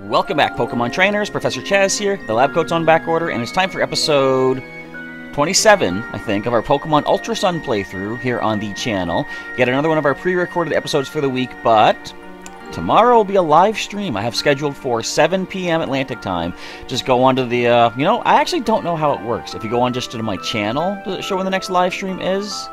Welcome back, Pokemon trainers. Professor Chas here. The lab coat's on back order, and it's time for episode 27, I think, of our Pokemon Ultra Sun playthrough here on the channel. Yet another one of our pre-recorded episodes for the week, but tomorrow will be a live stream I have scheduled for 7 p.m. Atlantic time. Just go onto the, uh, you know, I actually don't know how it works. If you go on just to my channel, does it show when the next live stream is?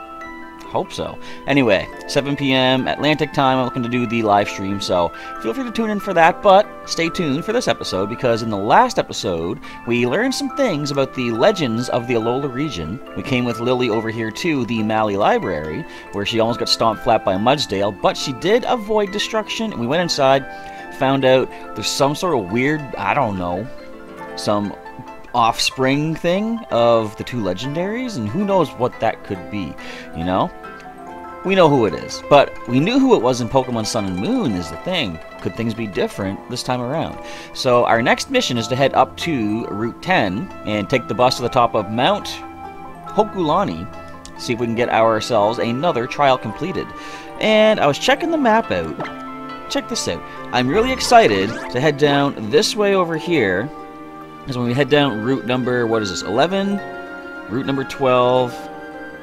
Hope so. Anyway, 7 p.m. Atlantic time, I'm looking to do the live stream, so feel free to tune in for that, but stay tuned for this episode because in the last episode, we learned some things about the legends of the Alola region. We came with Lillie over here to the Malie Library, where she almost got stomped flat by Mudsdale, but she did avoid destruction, and we went inside, found out there's some sort of weird, I don't know, some offspring thing of the two legendaries, and who knows what that could be, you know? We know who it is, but we knew who it was in Pokemon Sun and Moon is the thing. Could things be different this time around? So our next mission is to head up to Route 10 and take the bus to the top of Mount Hokulani, see if we can get ourselves another trial completed. And I was checking the map out. Check this out. I'm really excited to head down this way over here. Because when we head down route number, what is this, 11? Route number 12.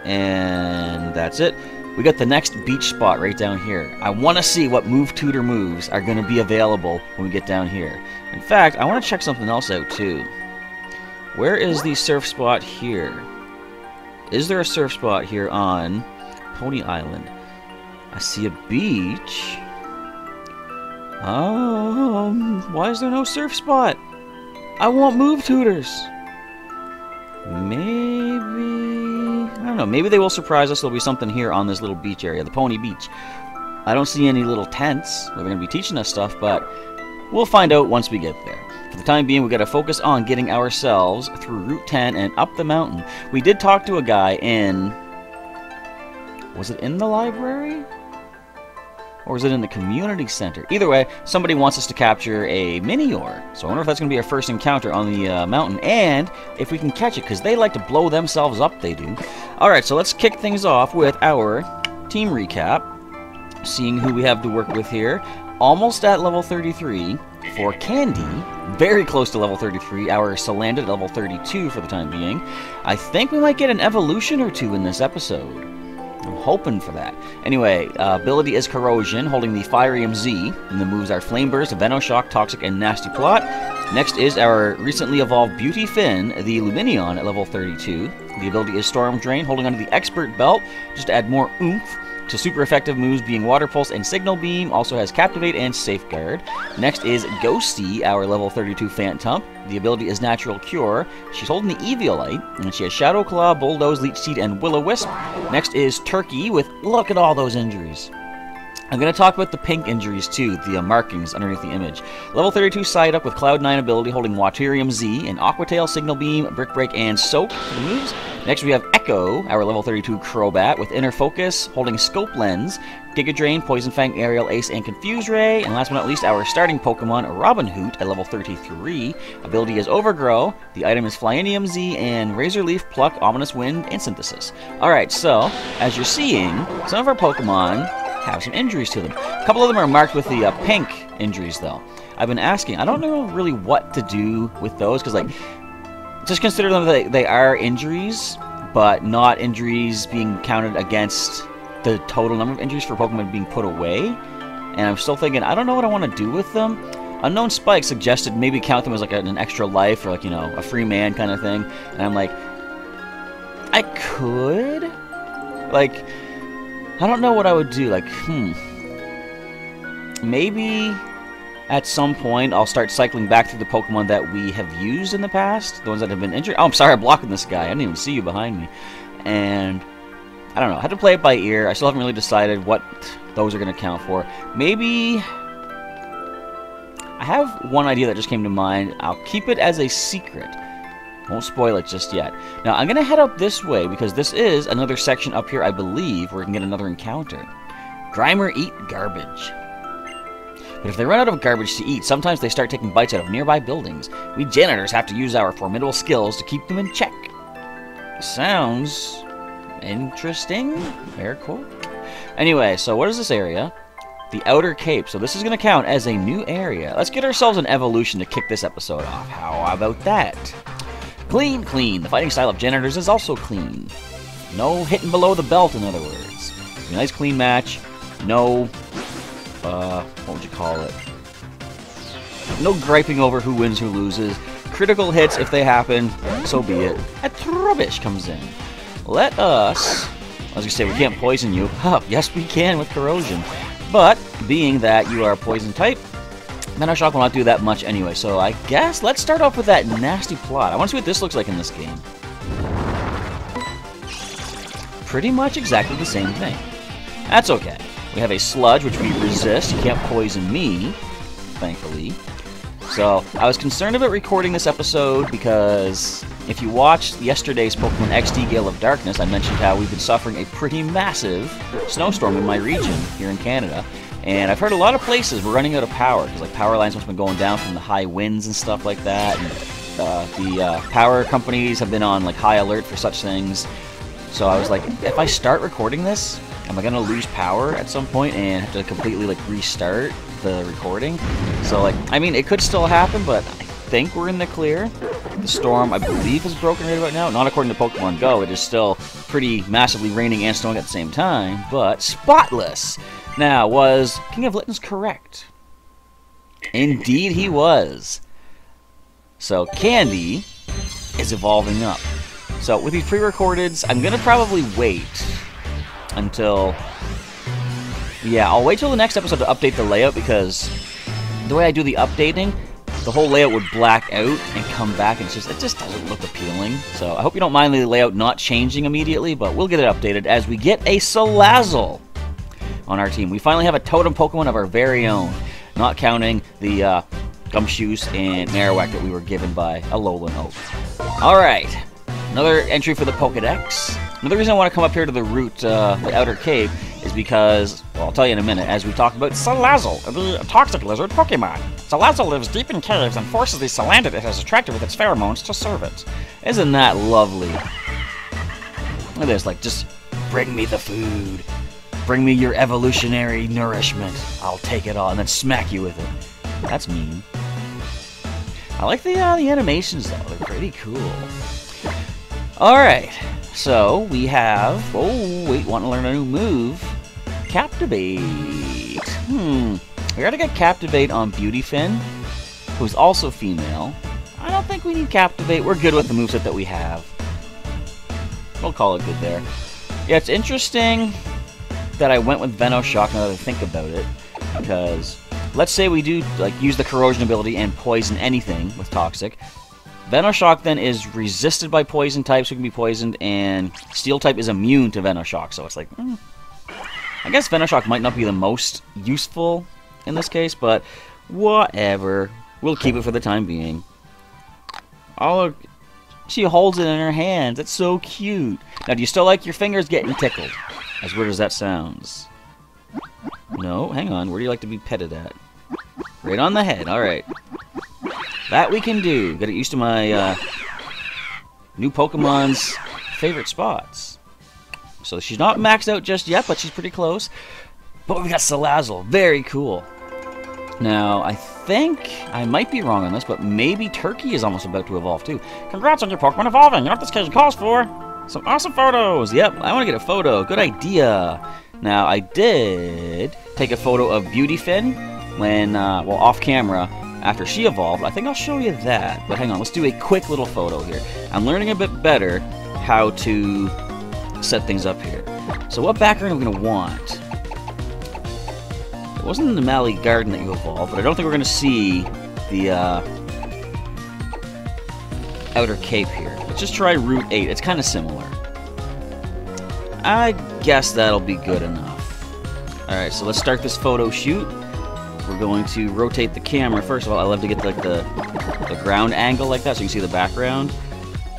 And that's it. We got the next beach spot right down here. I want to see what Move Tutor moves are going to be available when we get down here. In fact, I want to check something else out too. Where is the surf spot here? Is there a surf spot here on Poni Island? I see a beach. Um, why is there no surf spot? I want Move Tutors. Maybe... Know. Maybe they will surprise us. There'll be something here on this little beach area, the Poni Beach. I don't see any little tents where they're going to be teaching us stuff, but we'll find out once we get there. For the time being, we got to focus on getting ourselves through Route 10 and up the mountain. We did talk to a guy in... Was it in the library? Or is it in the community center? Either way, somebody wants us to capture a Minior. So I wonder if that's going to be our first encounter on the uh, mountain. And if we can catch it, because they like to blow themselves up, they do. Alright, so let's kick things off with our team recap. Seeing who we have to work with here. Almost at level 33 for Candy. Very close to level 33. Our Salandit level 32 for the time being. I think we might get an evolution or two in this episode. I'm hoping for that. Anyway, uh, ability is Corrosion, holding the Firium Z, and the moves are Flame Burst, Venoshock, Toxic, and Nasty Plot. Next is our recently evolved Beauty Fin, the Lumineon at level 32. The ability is Storm Drain, holding onto the Expert Belt, just to add more oomph to super effective moves being Water Pulse and Signal Beam, also has Captivate and Safeguard. Next is Ghosty, our level 32 Phantump. The ability is Natural Cure. She's holding the Eviolite, and she has Shadow Claw, Bulldoze, Leech Seed, and Will-O-Wisp. Next is Turkey with, look at all those injuries. I'm going to talk about the pink injuries too, the uh, markings underneath the image. Level 32 Psyduck with Cloud9 ability holding Waterium Z and Aqua Tail, Signal Beam, Brick Break, and Soak for the moves. Next we have Echo, our level 32 Crobat with Inner Focus holding Scope Lens, Giga Drain, Poison Fang, Aerial Ace, and Confuse Ray. And last but not least, our starting Pokemon, Robin Hoot at level 33. Ability is Overgrow, the item is Flyinium Z, and Razor Leaf, Pluck, Ominous Wind, and Synthesis. Alright, so, as you're seeing, some of our Pokemon have some injuries to them. A couple of them are marked with the uh, pink injuries, though. I've been asking. I don't know really what to do with those, because, like, just consider them that they are injuries, but not injuries being counted against the total number of injuries for Pokemon being put away. And I'm still thinking, I don't know what I want to do with them. Unknown Spike suggested maybe count them as like an extra life or like, you know, a free man kind of thing. And I'm like, I could? Like, I don't know what I would do. Like, hmm. Maybe at some point I'll start cycling back through the Pokemon that we have used in the past. The ones that have been injured. Oh, I'm sorry, I'm blocking this guy. I didn't even see you behind me. And I don't know. I had to play it by ear. I still haven't really decided what those are going to count for. Maybe... I have one idea that just came to mind. I'll keep it as a secret. Won't spoil it just yet. Now, I'm going to head up this way because this is another section up here, I believe, where we can get another encounter. Grimer eat garbage. But if they run out of garbage to eat, sometimes they start taking bites out of nearby buildings. We janitors have to use our formidable skills to keep them in check. Sounds interesting. Air quote. Anyway, so what is this area? the Outer Cape. So this is going to count as a new area. Let's get ourselves an evolution to kick this episode off. How about that? Clean, clean. The fighting style of janitors is also clean. No hitting below the belt, in other words. A nice clean match. No, uh, what would you call it? No griping over who wins, who loses. Critical hits, if they happen, so be it. A Trubbish comes in. Let us... I was going to say, we can't poison you. Yes, we can with corrosion. But, being that you are a poison type, Venoshock will not do that much anyway. So I guess let's start off with that nasty plot. I want to see what this looks like in this game. Pretty much exactly the same thing. That's okay. We have a sludge, which we resist. You can't poison me, thankfully. So, I was concerned about recording this episode because if you watched yesterday's Pokemon XD Gale of Darkness, I mentioned how we've been suffering a pretty massive snowstorm in my region here in Canada. And I've heard a lot of places we're running out of power because like power lines must have been going down from the high winds and stuff like that. And uh, the uh, power companies have been on like high alert for such things. So I was like, if I start recording this, am I gonna lose power at some point and have to completely like restart the recording? So like, I mean, it could still happen, but I think we're in the clear. The storm, I believe, is broken right about now. Not according to Pokemon Go. It is still pretty massively raining and snowing at the same time, but spotless. Now, was King of Littens correct? Indeed, he was. So, Candy is evolving up. So, with these pre-recordeds, I'm going to probably wait until... Yeah, I'll wait till the next episode to update the layout because the way I do the updating, the whole layout would black out and come back, and it's just it just doesn't look appealing. So I hope you don't mind the layout not changing immediately, but we'll get it updated as we get a Salazzle on our team. We finally have a totem Pokemon of our very own, not counting the uh, Gumshoos and Marowak that we were given by Alolan Oak. Alright, another entry for the Pokedex. Another reason I want to come up here to the route, uh, the Outer Cave, is because, well, I'll tell you in a minute, as we talk about Salazzle, the toxic lizard Pokemon. Salazzle lives deep in caves and forces the Salandit it has attracted with its pheromones to serve it. Isn't that lovely? Look at this, like, just bring me the food. Bring me your evolutionary nourishment. I'll take it all and then smack you with it. That's mean. I like the, uh, the animations, though. They're pretty cool. Alright, so we have... Oh, wait, want to learn a new move? Captivate. Hmm. We gotta get Captivate on Beautyfin, who's also female. I don't think we need Captivate. We're good with the moveset that we have. We'll call it good there. Yeah, it's interesting that I went with Venoshock now that I think about it, because let's say we do like use the corrosion ability and poison anything with Toxic. Venoshock then is resisted by poison types who can be poisoned, and Steel type is immune to Venoshock, so it's like, hmm. I guess Venoshock might not be the most useful in this case, but whatever. We'll keep it for the time being. Oh, she holds it in her hands. That's so cute. Now, do you still like your fingers getting tickled? As weird as that sounds. No, hang on. Where do you like to be petted at? Right on the head. All right. That we can do. Get used to my uh, new Pokemon's favorite spots. So she's not maxed out just yet, but she's pretty close. But we got Salazzle. Very cool. Now, I think, I might be wrong on this, but maybe Turkey is almost about to evolve too. Congrats on your Pokemon evolving! You know what this occasion calls for? Some awesome photos! Yep, I want to get a photo. Good idea. Now, I did take a photo of Beautyfin when, uh, well, off camera, after she evolved. I think I'll show you that. But hang on, let's do a quick little photo here. I'm learning a bit better how to set things up here. So what background are we going to want? It wasn't in the Malie Garden that you evolved, but I don't think we're going to see the uh, Outer Cape here. Let's just try Route 8. It's kind of similar. I guess that'll be good enough. Alright, so let's start this photo shoot. We're going to rotate the camera. First of all, I love to get like the, the ground angle like that so you can see the background.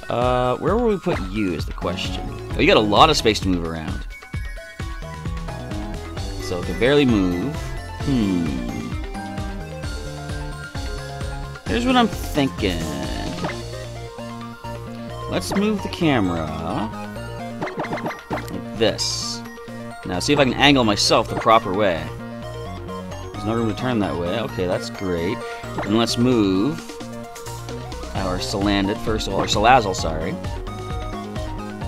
Uh, where will we put you is the question. Oh, you got a lot of space to move around. So it can barely move. Hmm. Here's what I'm thinking. Let's move the camera like this. Now see if I can angle myself the proper way. There's no room to turn that way. Okay, that's great. And let's move our Salandit first of all, or Salazzle, sorry.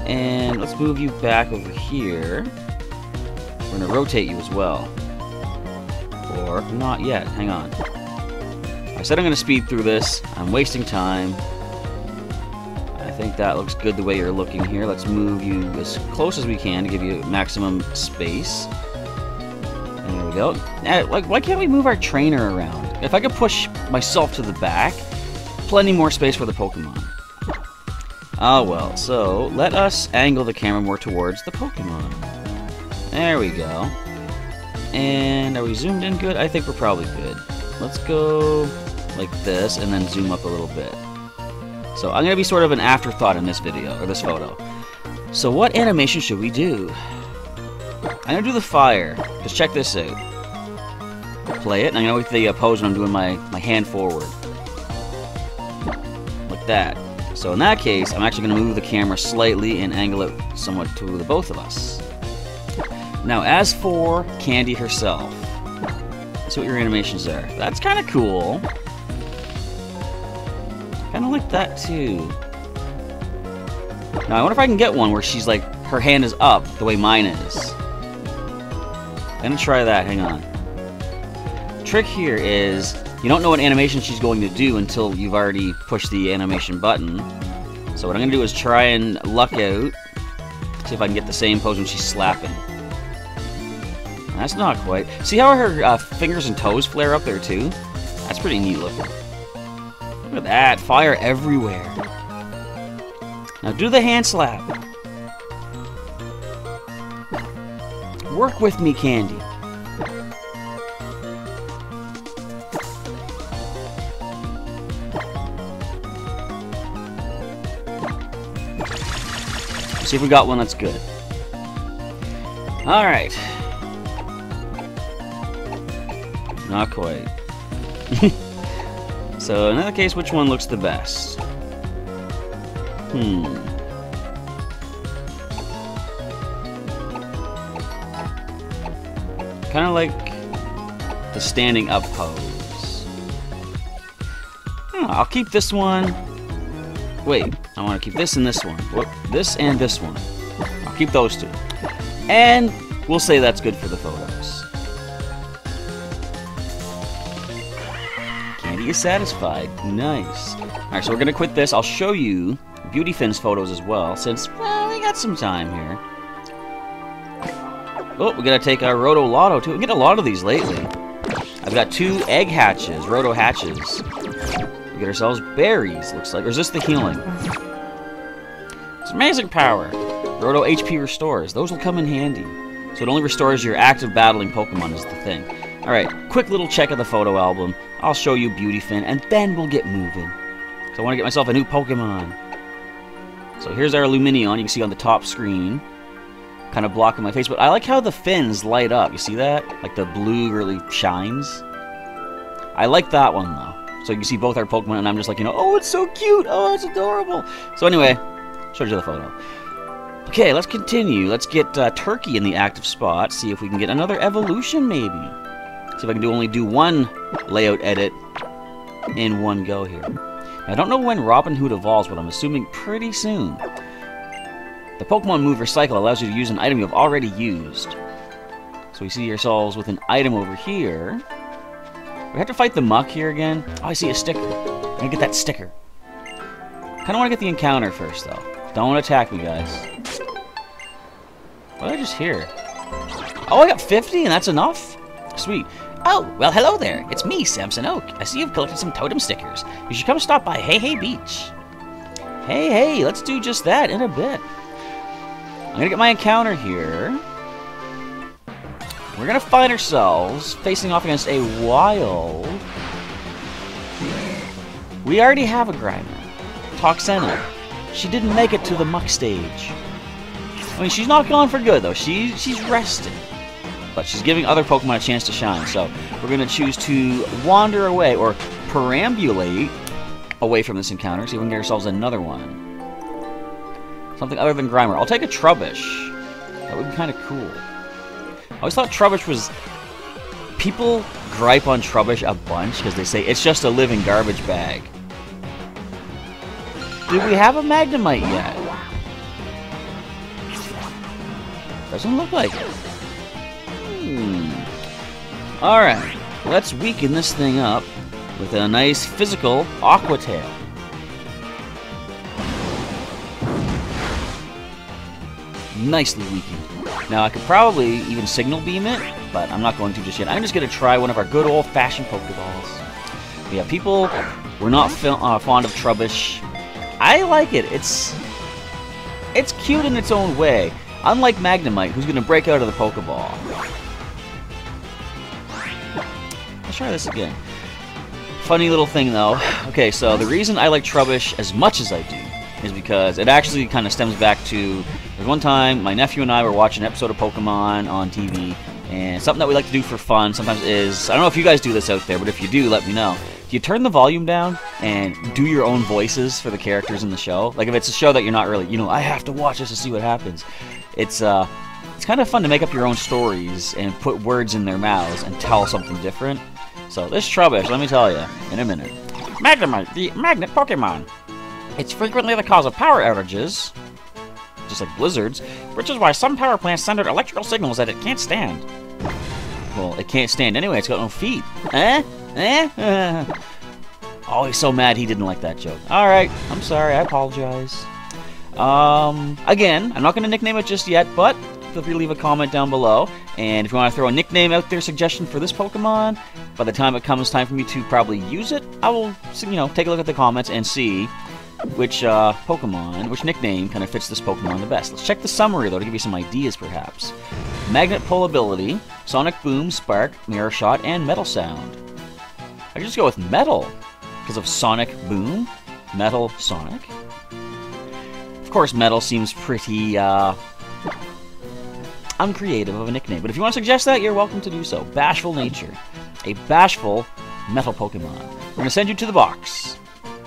And let's move you back over here. We're going to rotate you as well. Or not yet. Hang on. I said I'm going to speed through this. I'm wasting time. I think that looks good the way you're looking here. Let's move you as close as we can to give you maximum space. There we go. Now, like, why can't we move our trainer around? If I could push myself to the back, plenty more space for the Pokemon. Ah well, so let us angle the camera more towards the Pokemon. There we go. And are we zoomed in good? I think we're probably good. Let's go like this and then zoom up a little bit. So I'm going to be sort of an afterthought in this video, or this photo. So what animation should we do? I'm going to do the fire. Just check this out. Play it, and I'm going to with the uh, pose when I'm doing my, my hand forward. Like that. So in that case, I'm actually going to move the camera slightly and angle it somewhat to the both of us. Now, as for Candy herself, see what your animations are. That's kind of cool. Like that, too. Now, I wonder if I can get one where she's like, her hand is up the way mine is. I'm gonna try that, hang on. trick here is, you don't know what animation she's going to do until you've already pushed the animation button. So what I'm gonna do is try and luck out, see if I can get the same pose when she's slapping. That's not quite. See how her uh, fingers and toes flare up there too? That's pretty neat looking. Look at that, fire everywhere. Now do the hand slap. Work with me, Candy. See if we got one that's good. Alright. Not quite. so, in that case, which one looks the best? Hmm. Kind of like the standing up pose. Hmm, I'll keep this one. Wait, I want to keep this and this one. Whoop, this and this one. I'll keep those two. And we'll say that's good for the photos. Is satisfied. Nice. Alright, so we're to quit this. I'll show you Beauty Finn's photos as well, since, well, we got some time here. Oh, we gotta take our Roto Lotto too. We get a lot of these lately. I've got two egg hatches, Roto hatches. We get ourselves berries, looks like. Or is this the healing? It's amazing power. Roto HP restores. Those will come in handy. So it only restores your active battling Pokemon is the thing. Alright, quick little check of the photo album. I'll show you Beauty Finn, and then we'll get moving. So I want to get myself a new Pokemon. So here's our Lumineon, you can see on the top screen kind of blocking my face. But I like how the fins light up. You see that? Like the blue really shines. I like that one, though. So you can see both our Pokemon, and I'm just like, you know, oh, it's so cute. Oh, it's adorable. So anyway, showed you the photo. Okay, let's continue. Let's get uh, Turkey in the active spot. See if we can get another evolution, maybe. See if I can do only do one layout edit in one go here. I don't know when Robin Hood evolves, but I'm assuming pretty soon. The Pokemon Move Recycle allows you to use an item you have already used. So we see ourselves with an item over here. We have to fight the Muk here again. Oh, I see a sticker. I'm gonna get that sticker. Kind of want to get the encounter first, though. Don't attack me, guys. What did I just hear? Oh, I got 50 and that's enough? Sweet. Oh, well, hello there. It's me, Samson Oak. I see you've collected some totem stickers. You should come stop by Heahea Beach. Hey, hey, let's do just that in a bit. I'm gonna get my encounter here. We're gonna find ourselves facing off against a wild. We already have a Grimer. Toxena. She didn't make it to the Muk stage. I mean, she's not gone for good, though. She, she's rested. But she's giving other Pokemon a chance to shine. So we're going to choose to wander away, or perambulate away from this encounter, see if we can get ourselves another one. Something other than Grimer. I'll take a Trubbish. That would be kind of cool. I always thought Trubbish was people gripe on Trubbish a bunch because they say it's just a living garbage bag. Do we have a Magnemite yet? Doesn't look like it. Hmm. Alright, let's weaken this thing up with a nice physical Aqua Tail. Nicely weakened. Now I could probably even Signal Beam it, but I'm not going to just yet. I'm just going to try one of our good old-fashioned Pokeballs. But yeah, people were not uh, fond of Trubbish. I like it. It's it's cute in its own way. Unlike Magnemite, who's going to break out of the Pokeball. Let's try this again. Funny little thing, though. Okay, so the reason I like Trubbish as much as I do is because it actually kind of stems back to there's one time my nephew and I were watching an episode of Pokemon on TV, and something that we like to do for fun sometimes is I don't know if you guys do this out there, but if you do, let me know. You turn the volume down and do your own voices for the characters in the show. Like if it's a show that you're not really, you know, I have to watch this to see what happens. It's uh, it's kind of fun to make up your own stories and put words in their mouths and tell something different. So this Trubbish, let me tell you, in a minute. Magnemite, the magnet Pokemon. It's frequently the cause of power outages, just like blizzards, which is why some power plants send out electrical signals that it can't stand. Well, it can't stand anyway, it's got no feet. Eh? Eh? oh, he's so mad he didn't like that joke. Alright, I'm sorry, I apologize. Um, again, I'm not going to nickname it just yet, but feel free to leave a comment down below. And if you want to throw a nickname out there, suggestion for this Pokemon, by the time it comes time for me to probably use it, I will, you know, take a look at the comments and see which uh, Pokemon, which nickname kind of fits this Pokemon the best. Let's check the summary, though, to give you some ideas, perhaps. Magnet Pull ability, Sonic Boom, Spark, Mirror Shot, and Metal Sound. I just go with Metal, because of Sonic Boom, Metal Sonic. Of course, Metal seems pretty, uh, uncreative of a nickname, but if you want to suggest that, you're welcome to do so. Bashful Nature, a bashful metal Pokemon. We're going to send you to the box.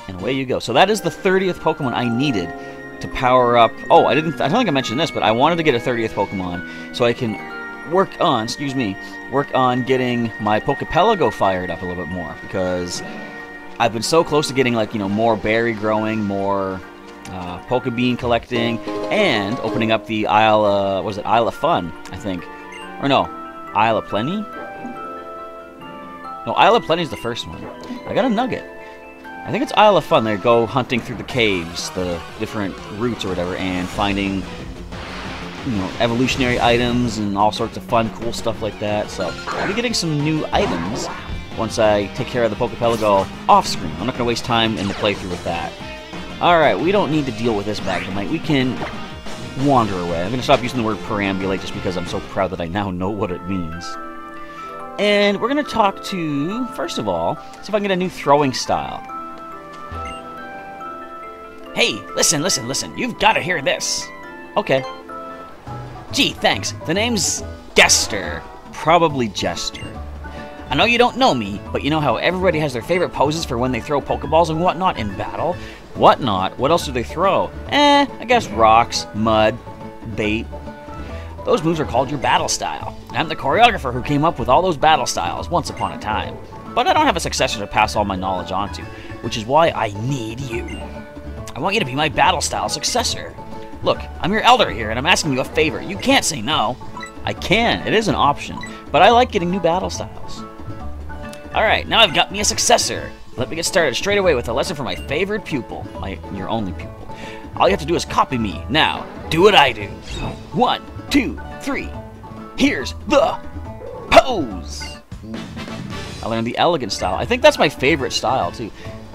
And away you go. So that is the 30th Pokemon I needed to power up. Oh, I didn't. I don't think I mentioned this, but I wanted to get a 30th Pokemon so I can work on. Excuse me. Work on getting my Pokepelago fired up a little bit more because I've been so close to getting like you know more berry growing, more uh, Pokebean collecting, and opening up the Isle. Uh, was it Isle of Fun? I think, or no, Isle of Plenty. No, Isle of Plenty is the first one. I got a nugget. I think it's Isle of Fun. They go hunting through the caves, the different routes or whatever, and finding you know evolutionary items and all sorts of fun, cool stuff like that. So I'll be getting some new items once I take care of the Pokepelago off screen. I'm not going to waste time in the playthrough with that. Alright, we don't need to deal with this Magnemite. We can wander away. I'm going to stop using the word perambulate just because I'm so proud that I now know what it means. And we're going to talk to, first of all, see if I can get a new throwing style. Hey, listen, listen, listen. You've got to hear this. Okay. Gee, thanks. The name's Gester. Probably Jester. I know you don't know me, but you know how everybody has their favorite poses for when they throw Pokeballs and whatnot in battle? Whatnot? What else do they throw? Eh, I guess rocks, mud, bait. Those moves are called your battle style. I'm the choreographer who came up with all those battle styles once upon a time. But I don't have a successor to pass all my knowledge on to, which is why I need you. I want you to be my battle style successor. Look, I'm your elder here, and I'm asking you a favor. You can't say no. I can. It is an option. But I like getting new battle styles. Alright, now I've got me a successor. Let me get started straight away with a lesson for my favorite pupil. My, your only pupil. All you have to do is copy me. Now, do what I do. One, two, three. Here's the pose. I learned the elegant style. I think that's my favorite style, too.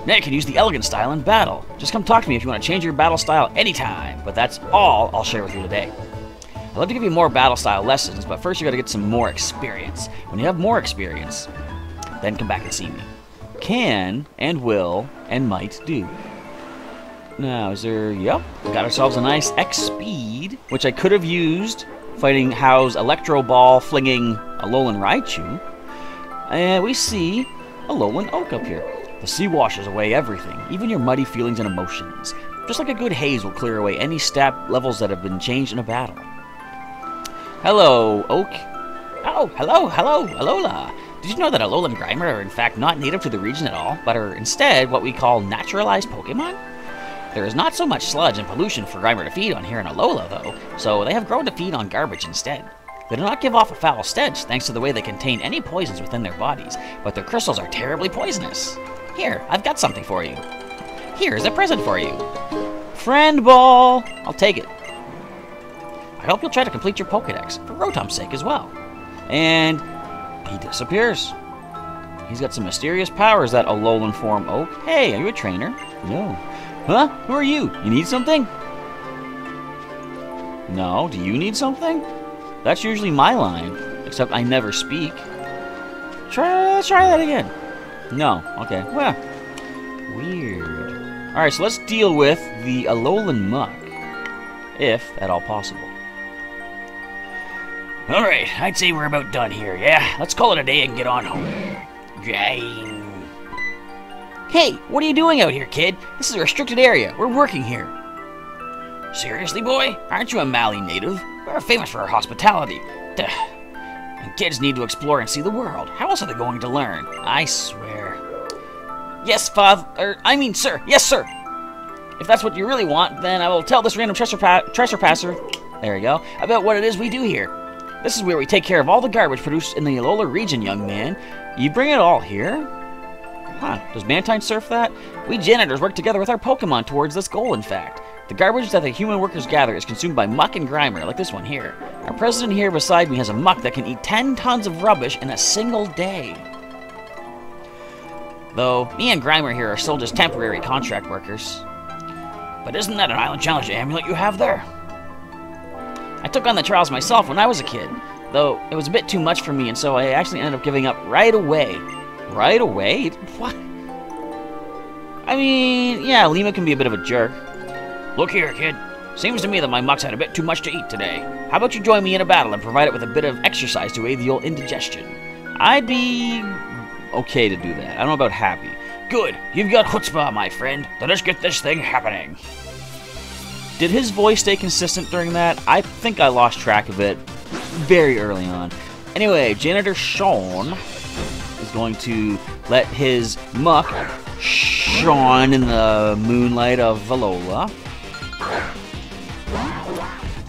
Now you can use the elegant style in battle. Just come talk to me if you want to change your battle style anytime, but that's all I'll share with you today. I'd love to give you more battle style lessons, but first you gotta get some more experience. When you have more experience, then come back and see me. Can, and will, and might do. Now, is there... Yep, got ourselves a nice X-Speed, which I could have used fighting Hau's Electro Ball flinging Alolan Raichu. And we see Alolan Oak up here. The sea washes away everything, even your muddy feelings and emotions. Just like a good haze will clear away any stat levels that have been changed in a battle. Hello, Oak. Oh, hello, hello, Alola. Did you know that Alolan Grimer are in fact not native to the region at all, but are instead what we call naturalized Pokemon? There is not so much sludge and pollution for Grimer to feed on here in Alola, though, so they have grown to feed on garbage instead. They do not give off a foul stench thanks to the way they contain any poisons within their bodies, but their crystals are terribly poisonous. Here, I've got something for you. Here's a present for you. Friend ball! I'll take it. I hope you'll try to complete your Pokedex, for Rotom's sake as well. And he disappears. He's got some mysterious powers, that Alolan form oak. Hey, are you a trainer? No. Huh? Who are you? You need something? No. Do you need something? That's usually my line, except I never speak. Try, let's try that again. No. Okay. Well, weird. Alright, so let's deal with the Alolan Muk, if at all possible. Alright, I'd say we're about done here, yeah? Let's call it a day and get on home. Hey, what are you doing out here, kid? This is a restricted area. We're working here. Seriously, boy? Aren't you a Malie native? We're famous for our hospitality. Duh. And kids need to explore and see the world. How else are they going to learn? I swear. Yes, father. Er, I mean, sir. Yes, sir. If that's what you really want, then I will tell this random trespasser. There you go. About what it is we do here. This is where we take care of all the garbage produced in the Alola region, young man. You bring it all here? Huh, does Mantine surf that? We janitors work together with our Pokemon towards this goal, in fact. The garbage that the human workers gather is consumed by Muk and Grimer, like this one here. Our president here beside me has a Muk that can eat 10 tons of rubbish in a single day. Though, me and Grimer here are still just temporary contract workers. But isn't that an Island Challenge amulet you have there? I took on the trials myself when I was a kid, though it was a bit too much for me, and so I actually ended up giving up right away. Right away? What? I mean, yeah, Lima can be a bit of a jerk. Look here, kid. Seems to me that my Muk's had a bit too much to eat today. How about you join me in a battle and provide it with a bit of exercise to aid the old indigestion? I'd be okay to do that. I don't know about happy. Good. You've got chutzpah, my friend. Let us get this thing happening. Did his voice stay consistent during that? I think I lost track of it very early on. Anyway, Janitor Sean is going to let his Muk shine in the moonlight of Valola.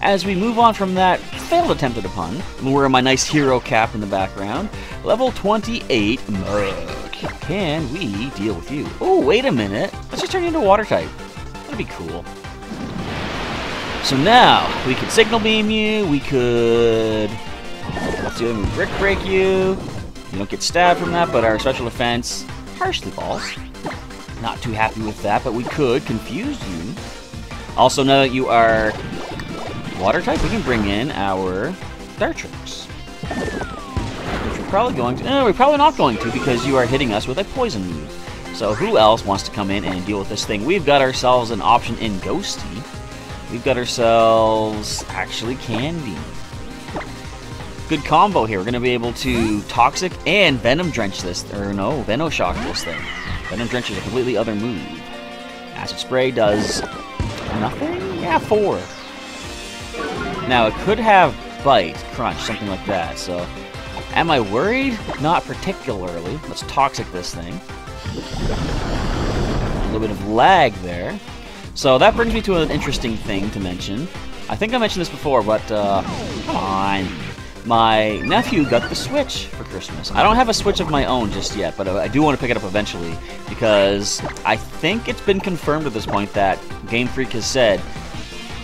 As we move on from that failed attempt at a pun, I'm wearing my nice hero cap in the background. Level 28 Muk. Can we deal with you? Oh, wait a minute. Let's just turn you into water type. That'd be cool. So now, we could signal beam you, we could... Do it, brick break you. You don't get stabbed from that, but our special defense harshly falls. Not too happy with that, but we could confuse you. Also, now that you are water type, we can bring in our Dartrix. Which we're probably going to... No, we're probably not going to because you are hitting us with a poison move. So who else wants to come in and deal with this thing? We've got ourselves an option in Ghosty. We've got ourselves, actually, Candy. Good combo here. We're going to be able to Toxic and Venom Drench this, or no, Venoshock this thing. Venom Drench is a completely other move. Acid Spray does nothing? Yeah, four. Now, it could have Bite, Crunch, something like that, so... Am I worried? Not particularly. Let's Toxic this thing. A little bit of lag there. So that brings me to an interesting thing to mention. I think I mentioned this before, but uh, come on. My nephew got the Switch for Christmas. I don't have a Switch of my own just yet, but I do want to pick it up eventually because I think it's been confirmed at this point that Game Freak has said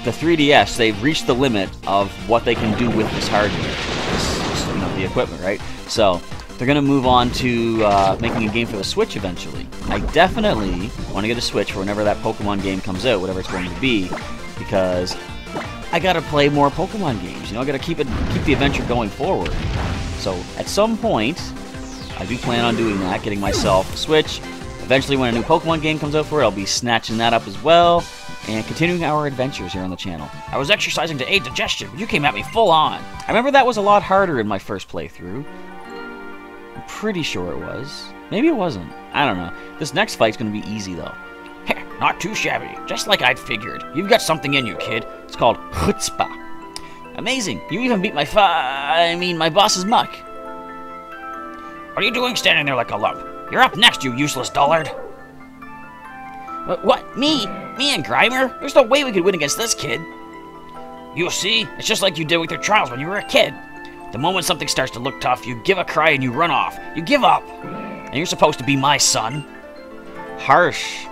the 3DS, they've reached the limit of what they can do with this hardware, this, you know, the equipment, right? So they're going to move on to uh, making a game for the Switch eventually. I definitely want to get a Switch for whenever that Pokemon game comes out, whatever it's going to be, because I gotta play more Pokemon games. You know, I gotta keep it, keep the adventure going forward. So at some point, I do plan on doing that, getting myself a Switch. Eventually, when a new Pokemon game comes out for it, I'll be snatching that up as well, and continuing our adventures here on the channel. I was exercising to aid digestion, but you came at me full on. I remember that was a lot harder in my first playthrough. Pretty sure it was. Maybe it wasn't. I don't know. This next fight's gonna be easy, though. Heh, not too shabby. Just like I'd figured. You've got something in you, kid. It's called chutzpah. Amazing. You even beat my fa- I mean, my boss's Muk. What are you doing standing there like a lump? You're up next, you useless dullard. What? what? Me? Me and Grimer? There's no way we could win against this kid. You see, it's just like you did with your trials when you were a kid. The moment something starts to look tough, you give a cry and you run off. You give up. And you're supposed to be my son. Harsh.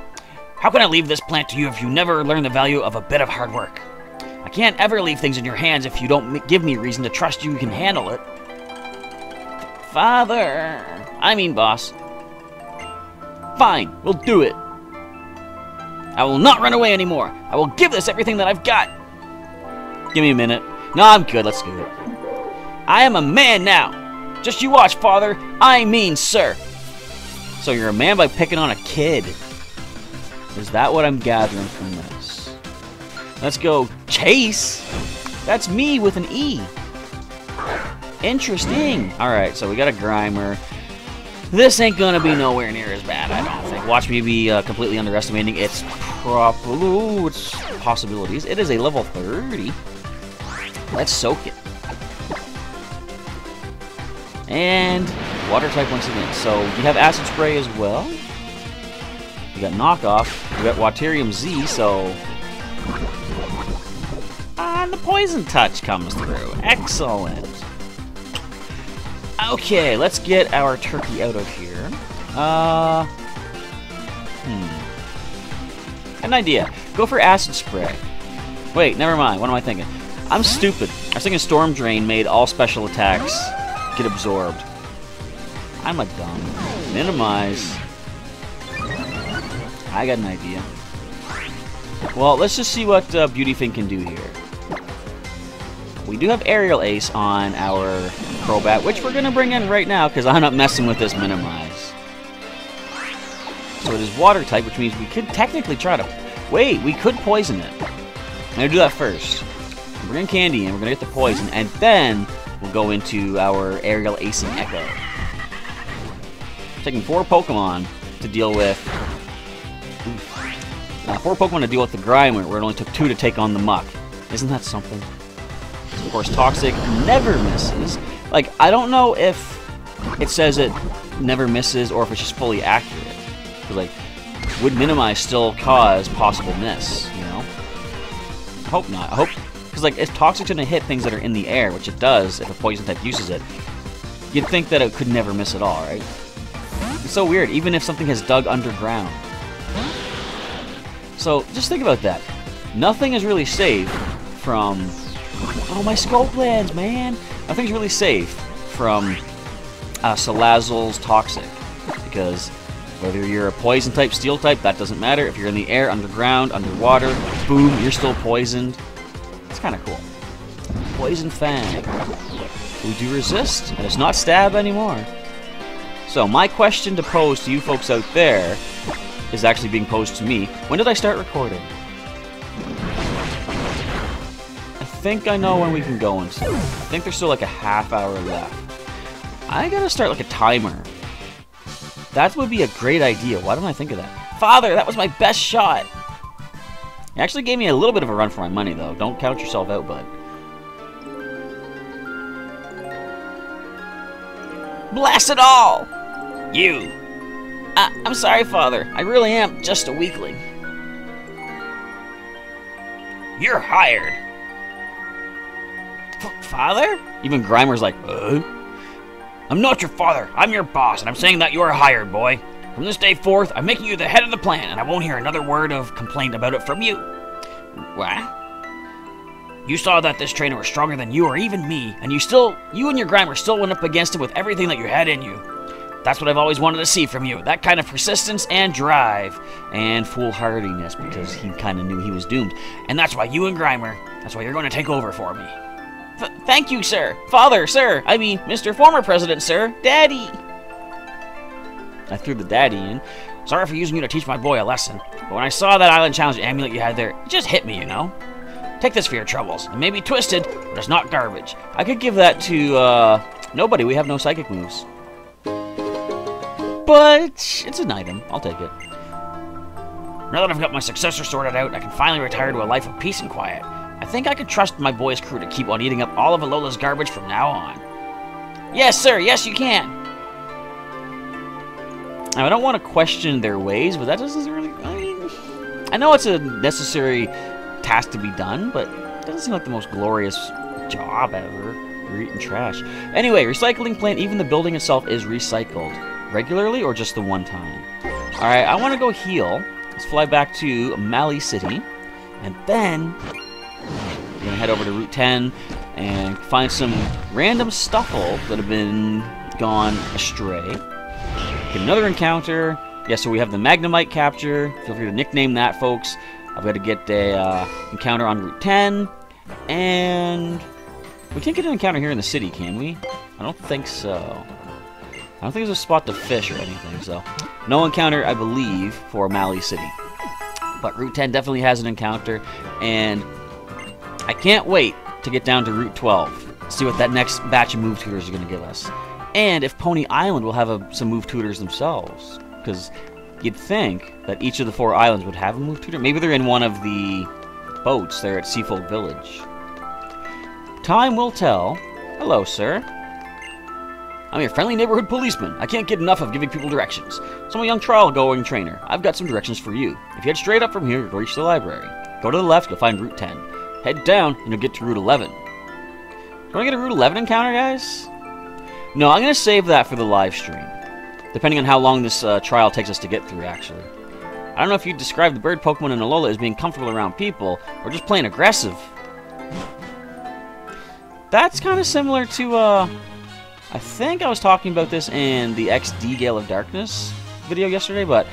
How can I leave this plant to you if you never learn the value of a bit of hard work? I can't ever leave things in your hands if you don't give me reason to trust you can handle it. Father. I mean, boss. Fine, we'll do it. I will not run away anymore. I will give this everything that I've got. Give me a minute. No, I'm good. Let's do it. I am a man now. Just you watch, father. I mean, sir. So you're a man by picking on a kid. Is that what I'm gathering from this? Let's go Chase. That's me with an E. Interesting. Alright, so we got a Grimer. This ain't gonna be nowhere near as bad, I don't think. Watch me be uh, completely underestimating its prop ooh, its possibilities. It is a level 30. Let's soak it. And water type once again. So you have acid spray as well. You got knockoff. You got Waterium Z, so and the poison touch comes through. Excellent. Okay, let's get our turkey out of here. Uh, hmm. An idea. Go for acid spray. Wait, never mind. What am I thinking? I'm stupid. I was thinking Storm Drain made all special attacks get absorbed. I'm a dumb. Minimize. I got an idea. Well, let's just see what uh, Beautyfin can do here. We do have Aerial Ace on our Crobat, which we're going to bring in right now because I'm not messing with this Minimize. So it is Water type, which means we could technically try to... Wait, we could poison it. I'm going to do that first. Bring in Candy, and we're going to get the poison, and then we'll go into our Aerial Acing Echo. Taking four Pokemon to deal with... Uh, four Pokemon to deal with the Grimer, where it only took two to take on the Muk. Isn't that something? Of course, Toxic never misses. Like, I don't know if it says it never misses or if it's just fully accurate. Like, would Minimize still cause possible miss, you know? I hope not. I hope because, like, if Toxic's to hit things that are in the air, which it does if a Poison type uses it, you'd think that it could never miss at all, right? It's so weird, even if something has dug underground. So, just think about that. Nothing is really safe from... Oh, my Scope Lens, man! Nothing's really safe from uh, Salazzle's Toxic. Because whether you're a Poison type, Steel type, that doesn't matter. If you're in the air, underground, underwater, boom, you're still poisoned. It's kind of cool. Poison Fang. We do resist, and it's not stab anymore. So my question to pose to you folks out there is actually being posed to me. When did I start recording? I think I know when we can go into. I think there's still like a half hour left. I gotta start like a timer. That would be a great idea. Why don't I think of that? Father, that was my best shot. He actually gave me a little bit of a run for my money, though. Don't count yourself out, bud. Blast it all! You! I I'm sorry, Father. I really am just a weakling. You're hired! F father? Even Grimer's like, uh? I'm not your father. I'm your boss, and I'm saying that you are hired, boy. From this day forth, I'm making you the head of the plant, and I won't hear another word of complaint about it from you. What? You saw that this trainer was stronger than you or even me, and you still, you and your Grimer still went up against him with everything that you had in you. That's what I've always wanted to see from you. That kind of persistence and drive. And foolhardiness, because he kind of knew he was doomed. And that's why you and Grimer, that's why you're going to take over for me. Th thank you, sir. Father, sir. I mean, Mr. Former President, sir. Daddy. I threw the daddy in. Sorry for using you to teach my boy a lesson, but when I saw that Island Challenge amulet you had there, it just hit me, you know? Take this for your troubles. It may be twisted, but it's not garbage. I could give that to, uh, nobody. We have no psychic moves. But it's an item. I'll take it. Now that I've got my successor sorted out, I can finally retire to a life of peace and quiet. I think I could trust my boy's crew to keep on eating up all of Alola's garbage from now on. Yes, sir. Yes, you can. Now, I don't want to question their ways, but that doesn't really... I mean, I know it's a necessary task to be done, but it doesn't seem like the most glorious job ever. We're eating trash. Anyway, recycling plant, even the building itself is recycled. Regularly or just the one time? Alright, I want to go heal. Let's fly back to Malie City. And then we're going to head over to Route 10 and find some random Stufful that have been gone astray. Get another encounter. Yeah, so we have the Magnemite capture. Feel free to nickname that, folks. I've got to get a uh, encounter on Route 10. And we can't get an encounter here in the city, can we? I don't think so. I don't think there's a spot to fish or anything, so... No encounter, I believe, for Malie City. But Route 10 definitely has an encounter, and I can't wait to get down to Route 12. See what that next batch of move tutors are going to give us. And if Poni Island will have a, some move tutors themselves. Because you'd think that each of the four islands would have a move tutor. Maybe they're in one of the boats there at Seafolk Village. Time will tell. Hello, sir. I'm your friendly neighborhood policeman. I can't get enough of giving people directions. So I'm a young trial-going trainer. I've got some directions for you. If you head straight up from here, you'll reach the library. Go to the left, you'll find Route 10. Head down, and you'll get to Route 11. Do you want to get a Route 11 encounter, guys? No, I'm going to save that for the live stream. Depending on how long this uh, trial takes us to get through, actually. I don't know if you'd describe the bird Pokemon in Alola as being comfortable around people, or just plain aggressive. That's kind of similar to, uh... I think I was talking about this in the XD Gale of Darkness video yesterday, but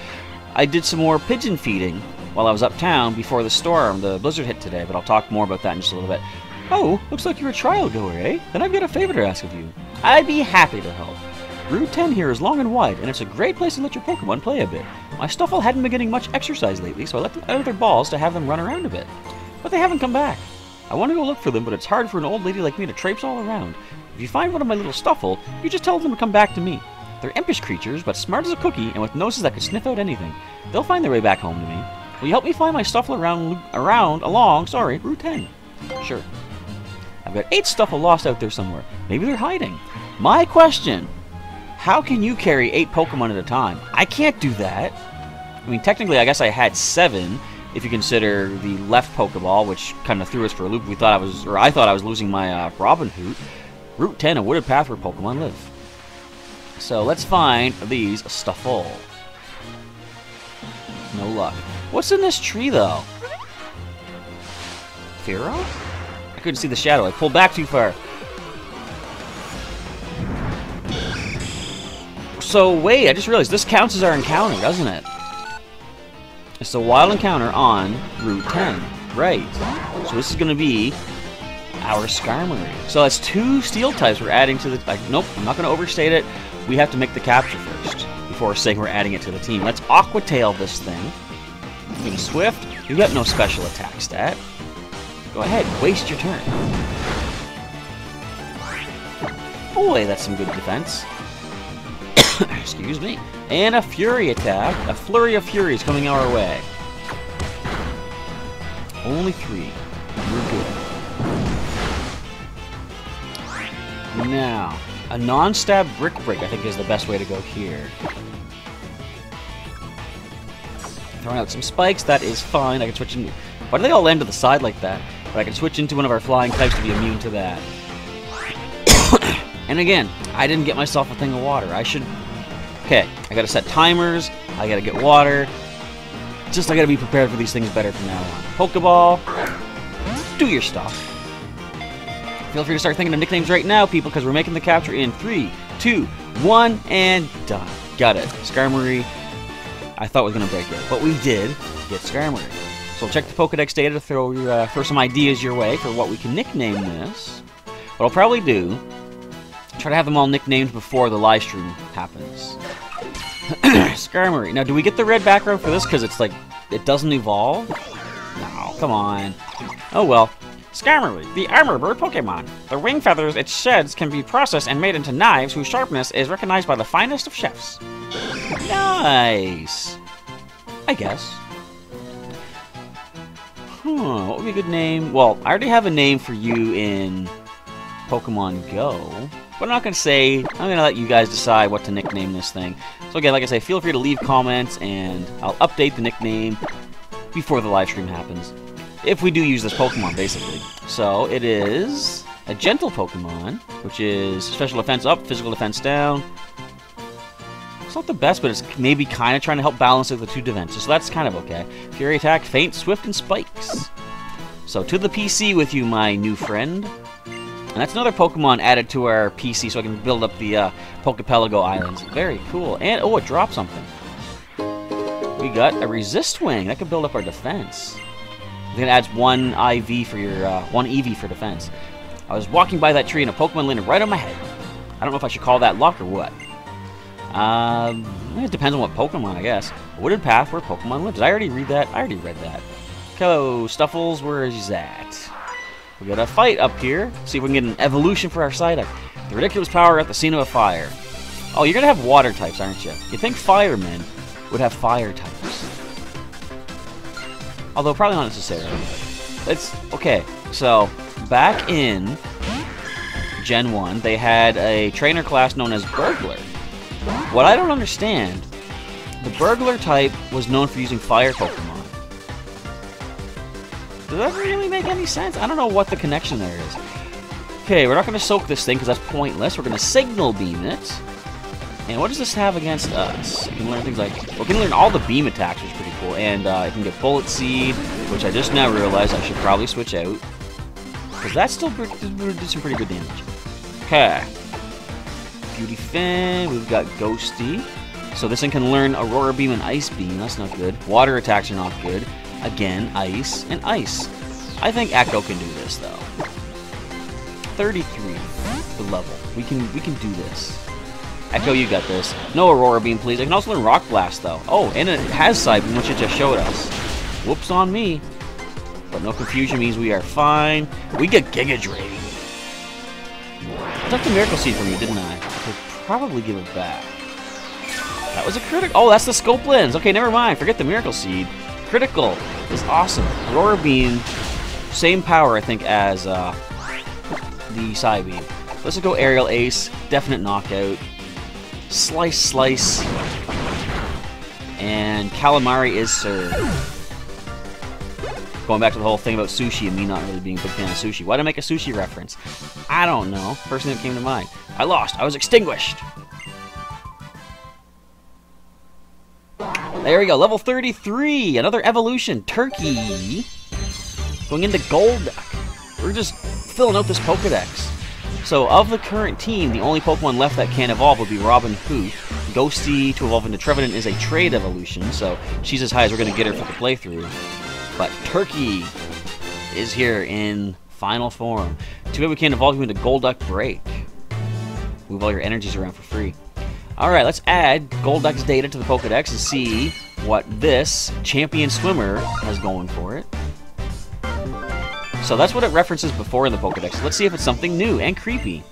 I did some more pigeon feeding while I was uptown before the storm, the blizzard hit today, but I'll talk more about that in just a little bit. Oh, looks like you're a trial goer, eh? Then I've got a favor to ask of you. I'd be happy to help. Route 10 here is long and wide, and it's a great place to let your Pokemon play a bit. My Stufful hadn't been getting much exercise lately, so I let them out of their balls to have them run around a bit. But they haven't come back. I want to go look for them, but it's hard for an old lady like me to traipse all around. If you find one of my little Stufful, you just tell them to come back to me. They're impish creatures, but smart as a cookie and with noses that could sniff out anything. They'll find their way back home to me. Will you help me find my Stufful around, around, along, sorry, Route 10? Sure. I've got eight Stufful lost out there somewhere. Maybe they're hiding. My question, how can you carry eight Pokemon at a time? I can't do that. I mean, technically, I guess I had seven, if you consider the left Pokeball, which kind of threw us for a loop. We thought I was, or I thought I was losing my uh, Robin Hoot. Route 10, a wooded path where Pokemon live. So let's find these Stufful. No luck. What's in this tree, though? Fearow? Couldn't see the shadow. I pulled back too far. So, wait, I just realized this counts as our encounter, doesn't it? It's a wild encounter on Route 10. Right. So this is going to be our Skarmory. So that's two steel types we're adding to the... Like, nope, I'm not going to overstate it. We have to make the capture first before saying we're adding it to the team. Let's Aqua Tail this thing. Being Swift, you got no special attack stat. Go ahead, waste your turn. Boy, that's some good defense. Excuse me. And a Fury attack. A Flurry of Furies coming our way. Only three. We're good. Now, a non-stab Brick Break, I think, is the best way to go here. Throwing out some spikes, that is fine. I can switch in. Why do they all land to the side like that? But I can switch into one of our flying types to be immune to that. and again, I didn't get myself a thing of water. I should... Okay, I gotta set timers. I gotta get water. Just I gotta be prepared for these things better from now on. Pokeball. Do your stuff. Feel free to start thinking of nicknames right now, people, because we're making the capture in three, two, one, and done. Got it. Skarmory. I thought was to break it, but we did get Skarmory. So check the Pokedex data to throw, uh, throw some ideas your way for what we can nickname this. What I'll probably do, try to have them all nicknamed before the live stream happens. Skarmory. Now, do we get the red background for this because it's like, it doesn't evolve? No, come on. Oh well. Skarmory, the armor bird Pokemon. The wing feathers it sheds can be processed and made into knives whose sharpness is recognized by the finest of chefs. Nice. I guess. Huh, what would be a good name? Well, I already have a name for you in Pokemon Go, But I'm not going to say, I'm going to let you guys decide what to nickname this thing. So again, like I say, feel free to leave comments, and I'll update the nickname before the live stream happens. If we do use this Pokemon, basically. So, it is a gentle Pokemon, which is special defense up, physical defense down. It's not the best, but it's maybe kind of trying to help balance the two defenses, so that's kind of okay. Fury attack, Feint, swift, and spikes. So to the PC with you, my new friend. And that's another Pokemon added to our PC so I can build up the uh, Pokepelago Islands. Very cool. And, oh, it dropped something. We got a Resist Wing. That could build up our defense. It adds one IV for your, uh, one EV for defense. I was walking by that tree and a Pokemon landed right on my head. I don't know if I should call that luck or what. Um, it depends on what Pokemon, I guess. wooded path where Pokemon live. Did I already read that? I already read that. Hello, Stuffuls, where is that? We got a fight up here. See if we can get an evolution for our Psyduck. The ridiculous power at the scene of a fire. Oh, you're gonna have water types, aren't you? You think firemen would have fire types. Although probably not necessarily. It's okay. So back in Gen 1, they had a trainer class known as Burglar. What I don't understand, the Burglar type was known for using fire Pokemon. Does that really make any sense? I don't know what the connection there is. Okay, we're not going to soak this thing because that's pointless. We're going to signal beam it. And what does this have against us? You can learn things like... Well, we can learn all the beam attacks, which is pretty cool. And uh, you can get Bullet Seed, which I just now realized I should probably switch out. Because that still did some pretty good damage. Okay. Beauty we've got Ghosty. So this thing can learn Aurora Beam and Ice Beam, that's not good. Water attacks are not good. Again, Ice and Ice. I think Echo can do this, though. 33, the level. We can we can do this. Echo, you got this. No Aurora Beam, please. I can also learn Rock Blast, though. Oh, and it has Side which it just showed us. Whoops on me. But no confusion means we are fine. We get Giga Drain. I took the Miracle Seed from you, didn't I? Probably give it back. That was a critical. Oh, that's the Scope Lens. Okay, never mind. Forget the Miracle Seed. Critical is awesome. Aurora Beam, same power, I think, as uh, the Psybeam. Let's go Aerial Ace. Definite knockout. Slice, slice. And Calamari is served. Going back to the whole thing about sushi and me not really being a big fan of sushi. Why did I make a sushi reference? I don't know. First thing that came to mind. I lost. I was extinguished. There we go. Level 33. Another evolution. Turkey. Going into Golduck. We're just filling out this Pokedex. So, of the current team, the only Pokemon left that can evolve would be Robin Hood. Ghosty to evolve into Trevenant is a trade evolution, so she's as high as we're going to get her for the playthrough. But Turkey is here in final form. Too bad we can't evolve you into Golduck Break. Move all your energies around for free. Alright, let's add Golduck's data to the Pokedex and see what this champion swimmer has going for it. So that's what it references before in the Pokedex. Let's see if it's something new and creepy.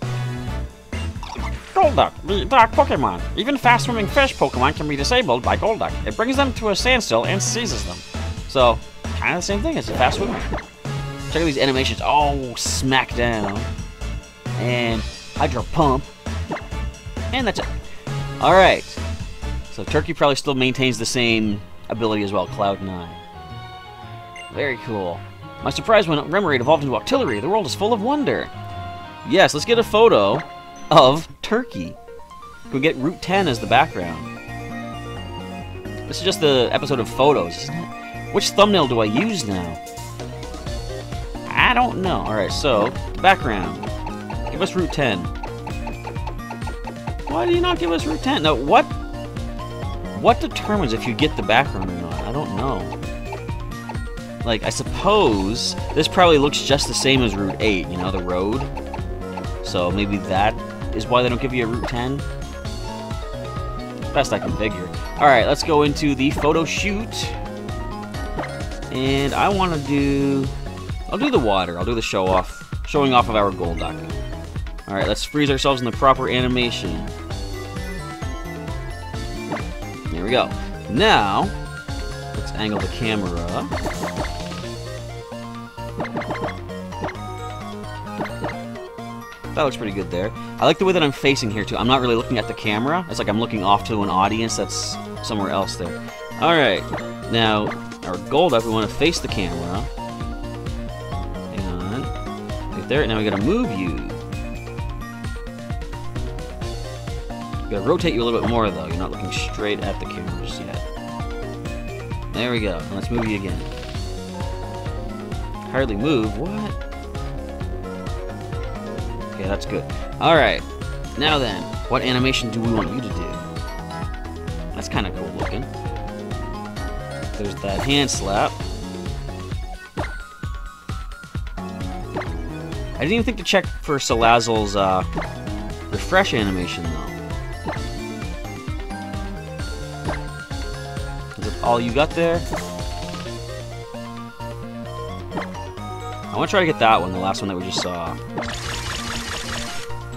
Golduck, the dark Pokemon. Even fast-swimming fish Pokemon can be disabled by Golduck. It brings them to a standstill and seizes them. So, kind of the same thing as a fast swimmer. Check out these animations. Oh, smack down. And Hydro Pump. And that's it. Alright. So Turkey probably still maintains the same ability as well, Cloud 9. Very cool. My surprise when Remoraid evolved into Octillery. The world is full of wonder. Yes, let's get a photo of Turkey. We get Route 10 as the background. This is just the episode of photos, isn't it? Which thumbnail do I use now? I don't know. Alright, so, background. Give us Route 10. Why do you not give us Route 10? Now, what what determines if you get the background or not? I don't know. Like, I suppose this probably looks just the same as Route 8, you know, the road. So maybe that is why they don't give you a Route 10. Best I can figure. Alright, let's go into the photo shoot. And I want to do... I'll do the water. I'll do the show off. Showing off of our Golduck. Alright, let's freeze ourselves in the proper animation. There we go. Now, let's angle the camera. That looks pretty good there. I like the way that I'm facing here, too. I'm not really looking at the camera. It's like I'm looking off to an audience that's somewhere else there. Alright, now, our Golduck, we want to face the camera. On. Right there. Now we gotta move you. Gotta rotate you a little bit more, though. You're not looking straight at the camera just yet. There we go. Let's move you again. Hardly move. What? Okay, that's good. Alright. Now then, what animation do we want you to do? That's kind of cool. There's that hand slap. I didn't even think to check for Salazzle's uh, refresh animation, though. Is it all you got there? I want to try to get that one, the last one that we just saw.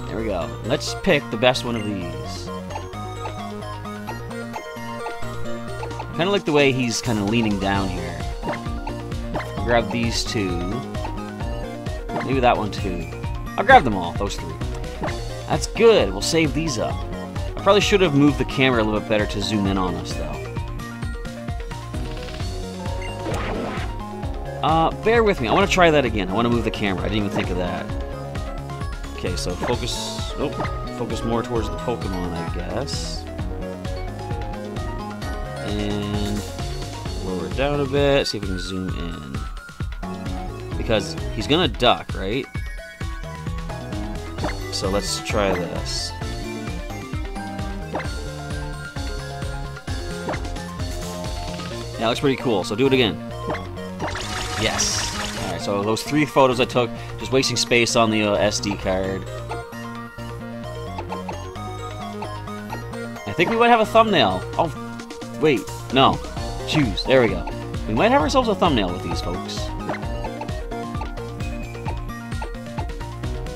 There we go. Let's pick the best one of these. Kind of like the way he's kind of leaning down here. Grab these two. Maybe that one too. I'll grab them all, those three. That's good. We'll save these up. I probably should have moved the camera a little bit better to zoom in on us, though. Uh, bear with me. I want to try that again. I want to move the camera. I didn't even think of that. Okay, so focus... Oh, focus more towards the Pokemon, I guess. And lower it down a bit. See if we can zoom in. Because he's gonna duck, right? So let's try this. Yeah, looks pretty cool. So do it again. Yes. Alright, so those three photos I took, just wasting space on the uh, SD card. I think we might have a thumbnail. Oh, wait, no. Choose. There we go. We might have ourselves a thumbnail with these folks.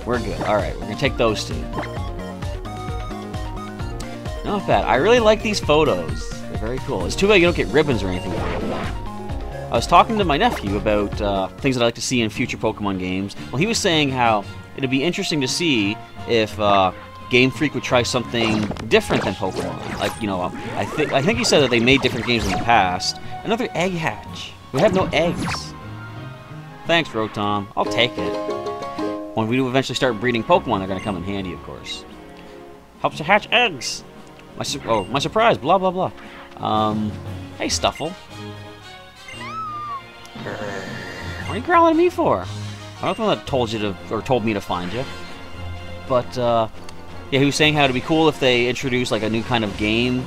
We're good. Alright, we're gonna take those two. Not bad. I really like these photos. They're very cool. It's too bad you don't get ribbons or anything. I was talking to my nephew about uh, things that I like to see in future Pokemon games. Well, he was saying how it'd be interesting to see if uh, Game Freak would try something different than Pokemon. Like, you know, um, I think I think he said that they made different games in the past. Another egg hatch. We have no eggs. Thanks, Rotom. I'll take it. When we do eventually start breeding Pokemon, they're going to come in handy, of course. Helps to hatch eggs. My oh, my surprise. Blah blah blah. Um, hey, Stufful. What are you growling at me for? I'm not the one that told you to, or told me to find you. But, uh, yeah, he was saying how it'd be cool if they introduced, like, a new kind of game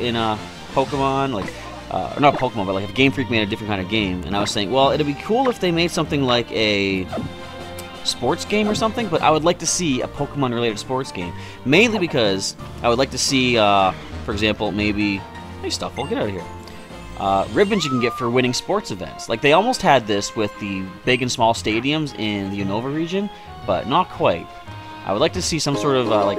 in, uh, Pokemon, like, uh, or not Pokemon, but, like, if Game Freak made a different kind of game. And I was saying, well, it'd be cool if they made something like a sports game or something, but I would like to see a Pokemon-related sports game. Mainly because I would like to see, uh, for example, maybe... Hey, Stufful, get out of here uh, ribbons you can get for winning sports events. Like they almost had this with the big and small stadiums in the Unova region, but not quite. I would like to see some sort of uh, like,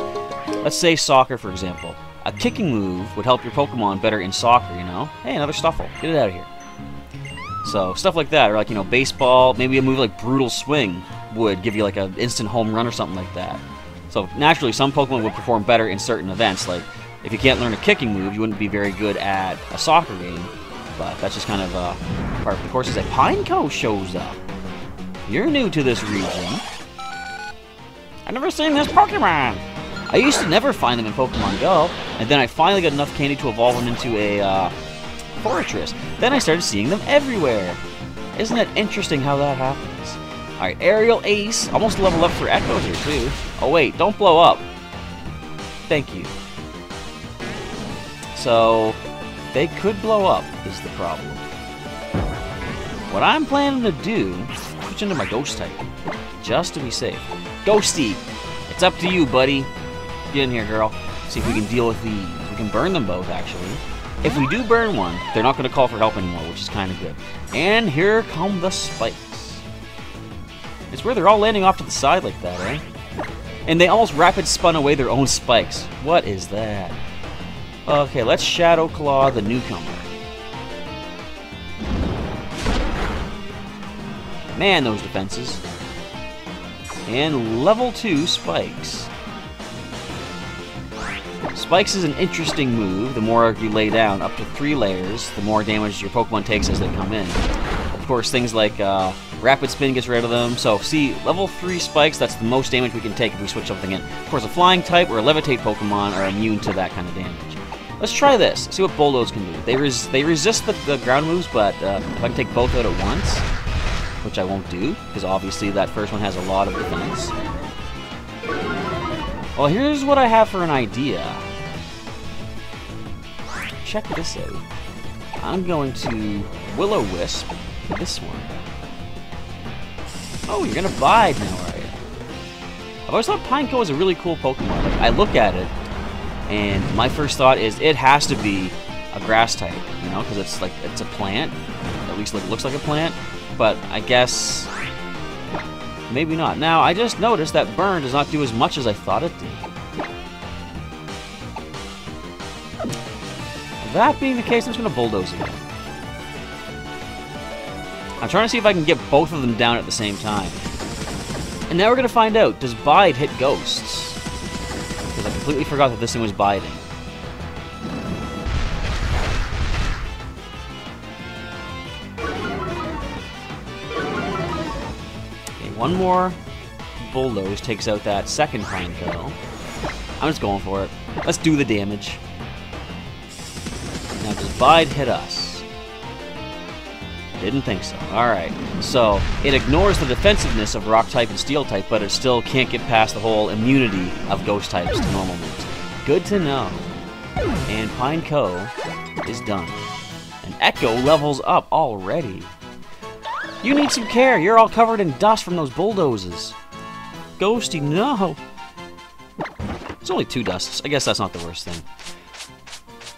let's say soccer for example. A kicking move would help your Pokemon better in soccer. You know? Hey, another Stufful, get it out of here. So stuff like that, or like you know, baseball. Maybe a move like Brutal Swing would give you like an instant home run or something like that. So naturally, some Pokemon would perform better in certain events. Like if you can't learn a kicking move, you wouldn't be very good at a soccer game but that's just kind of uh, part of the course. Is that Pineco shows up. You're new to this region. I've never seen this Pokemon. I used to never find them in Pokemon Go, and then I finally got enough candy to evolve them into a uh, Forretress. Then I started seeing them everywhere. Isn't it interesting how that happens? Alright, Aerial Ace. Almost level up for Echo here, too. Oh, wait. Don't blow up. Thank you. So, they could blow up, is the problem. What I'm planning to do, switch into my ghost type, just to be safe. Ghosty, it's up to you, buddy. Get in here, girl. See if we can deal with these. We can burn them both, actually. If we do burn one, they're not going to call for help anymore, which is kind of good. And here come the spikes. It's where they're all landing off to the side like that, right? And they almost rapid spun away their own spikes. What is that? Okay, let's Shadow Claw the newcomer. Man, those defenses. And level 2 Spikes. Spikes is an interesting move. The more you lay down, up to 3 layers, the more damage your Pokemon takes as they come in. Of course, things like uh, Rapid Spin gets rid of them. So, see, level 3 Spikes, that's the most damage we can take if we switch something in. Of course, a Flying type or a Levitate Pokemon are immune to that kind of damage. Let's try this. See what Bulldoze can do. They res they resist the, the ground moves, but uh, if I can take both out at once, which I won't do, because obviously that first one has a lot of defense. Well, here's what I have for an idea. Check this out. I'm going to Will-O-Wisp this one. Oh, you're gonna Bide now, you? I've always thought Pineco was a really cool Pokemon. Like, I look at it, and my first thought is it has to be a grass type, you know, because it's like it's a plant. At least it looks like a plant. But I guess maybe not. Now I just noticed that burn does not do as much as I thought it did. That being the case, I'm just gonna bulldoze again. I'm trying to see if I can get both of them down at the same time. And now we're gonna find out, does Bide hit ghosts? because I completely forgot that this thing was biting. One more bulldoze takes out that second pine Pineco. I'm just going for it. Let's do the damage. Now, does Bide hit us? Didn't think so. Alright. So, it ignores the defensiveness of Rock type and Steel type, but it still can't get past the whole immunity of Ghost types to normal moves. Good to know. And Pineco is done. And Echo levels up already. You need some care. You're all covered in dust from those bulldozes. Ghosty, no. It's only two dusts. I guess that's not the worst thing.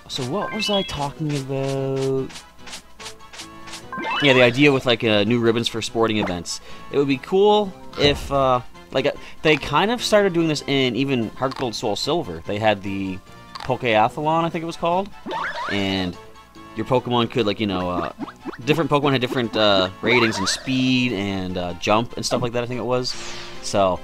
So what was I talking about? yeah, the idea with like uh, new ribbons for sporting events. It would be cool if uh, like uh, they kind of started doing this in even Heart Gold Soul Silver. They had the Pokeathlon, I think it was called, and your Pokemon could like you know uh, different Pokemon had different uh, ratings and speed and uh, jump and stuff like that. I think it was. So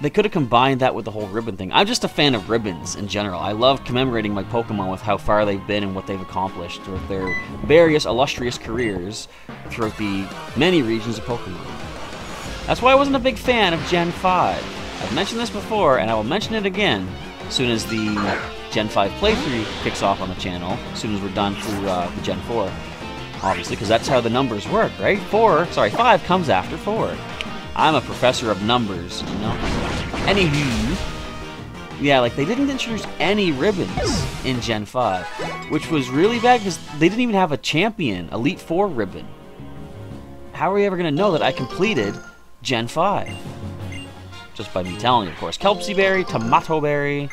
they could have combined that with the whole ribbon thing. I'm just a fan of ribbons in general. I love commemorating my Pokemon with how far they've been and what they've accomplished with their various illustrious careers throughout the many regions of Pokemon. That's why I wasn't a big fan of Gen 5. I've mentioned this before, and I will mention it again as soon as the Gen 5 playthrough kicks off on the channel, as soon as we're done through uh, the Gen 4. Obviously, because that's how the numbers work, right? 4, sorry, 5 comes after 4. I'm a professor of numbers, you know? Anywho, yeah, like they didn't introduce any ribbons in Gen 5, which was really bad because they didn't even have a champion, Elite 4 ribbon. How are we ever going to know that I completed Gen 5? Just by me telling of course. Kelpsy Berry, Tamato Berry,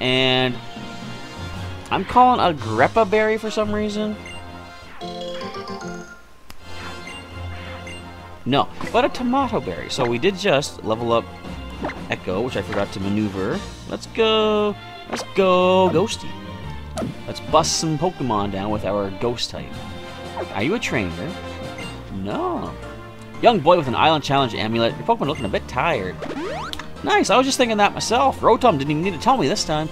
and I'm calling a Grepa Berry for some reason. No, but a Tamato Berry. So we did just level up Echo, which I forgot to maneuver. Let's go. Let's go Ghosty. Let's bust some Pokemon down with our Ghost type. Are you a trainer? No. Young boy with an Island Challenge amulet. Your Pokemon looking a bit tired. Nice, I was just thinking that myself. Rotom didn't even need to tell me this time.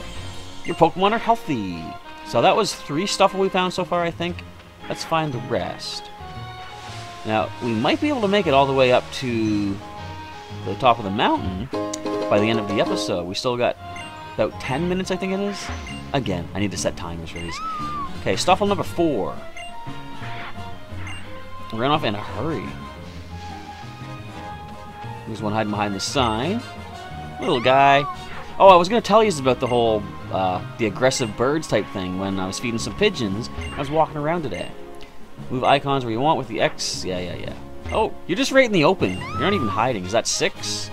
Your Pokemon are healthy. So that was three stuff we found so far, I think. Let's find the rest. Now, we might be able to make it all the way up to the top of the mountain by the end of the episode. We still got about 10 minutes, I think it is. Again, I need to set timers for these. Okay, Stufful number four. Run off in a hurry. There's one hiding behind the sign. Little guy. Oh, I was going to tell you about the whole, uh, the aggressive birds type thing when I was feeding some pigeons. I was walking around today. Move icons where you want with the X. Yeah, yeah, yeah. Oh, you're just right in the open. You're not even hiding. Is that six?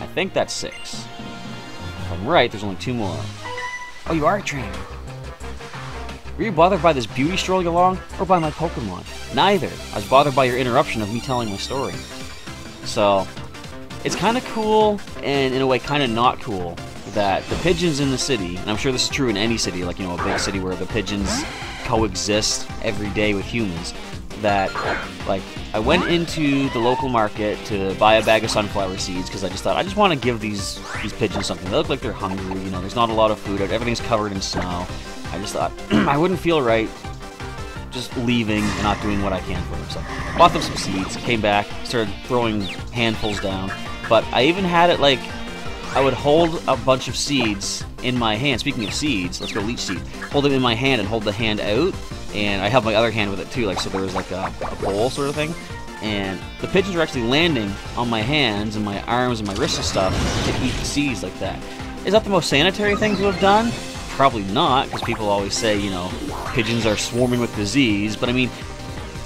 I think that's six. If I'm right, there's only two more. Oh, you are a trainer. Were you bothered by this beauty strolling along, or by my Pokemon? Neither. I was bothered by your interruption of me telling my story. So, it's kind of cool, and in a way kind of not cool, that the pigeons in the city, and I'm sure this is true in any city, like, you know, a big city where the pigeons coexist every day with humans. that, like, I went into the local market to buy a bag of sunflower seeds because I just thought I just want to give these these pigeons something. They look like they're hungry. You know, there's not a lot of food. Out, everything's covered in snow. I just thought I wouldn't feel right just leaving and not doing what I can for them. So bought them some seeds, came back, started throwing handfuls down. But I even had it like I would hold a bunch of seeds in my hand. Speaking of seeds, let's go leech seed. Hold them in my hand and hold the hand out, and I have my other hand with it too. Like so, there was like a, a bowl sort of thing, and the pigeons were actually landing on my hands and my arms and my wrists and stuff to eat the seeds like that. Is that the most sanitary thing to have done? Probably not, because people always say, you know, pigeons are swarming with disease, but I mean,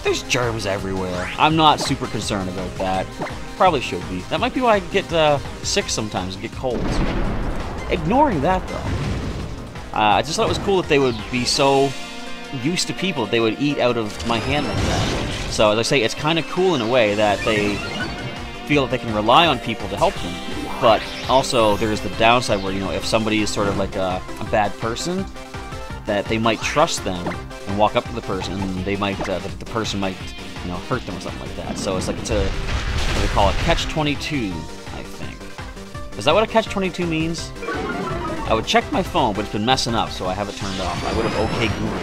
there's germs everywhere. I'm not super concerned about that. Probably should be. That might be why I get uh, sick sometimes and get colds. Ignoring that, though, uh, I just thought it was cool that they would be so used to people that they would eat out of my hand like that. So, as I say, it's kind of cool in a way that they feel that they can rely on people to help them. But also, there's the downside where, you know, if somebody is sort of like a, a bad person, that they might trust them and walk up to the person, and they might, uh, the, the, person might, you know, hurt them or something like that. So it's like it's a, what they call it, catch-22, I think. Is that what a catch-22 means? I would check my phone, but it's been messing up, so I have it turned off. I would have okay Googled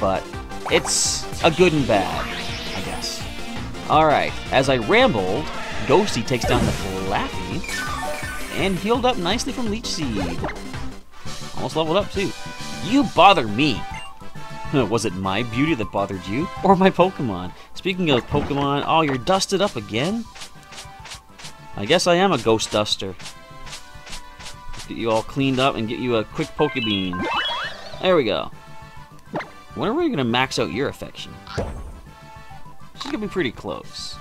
But it's a good and bad, I guess. Alright, as I rambled, Ghosty takes down the Flaaffy and healed up nicely from Leech Seed. Almost leveled up, too. You bother me! Was it my beauty that bothered you? Or my Pokemon? Speaking of Pokemon, oh, you're dusted up again? I guess I am a Ghost Duster. Get you all cleaned up and get you a quick Pokebean. There we go. When are we going to max out your affection? She's going to be pretty close.